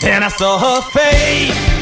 Then I saw her face.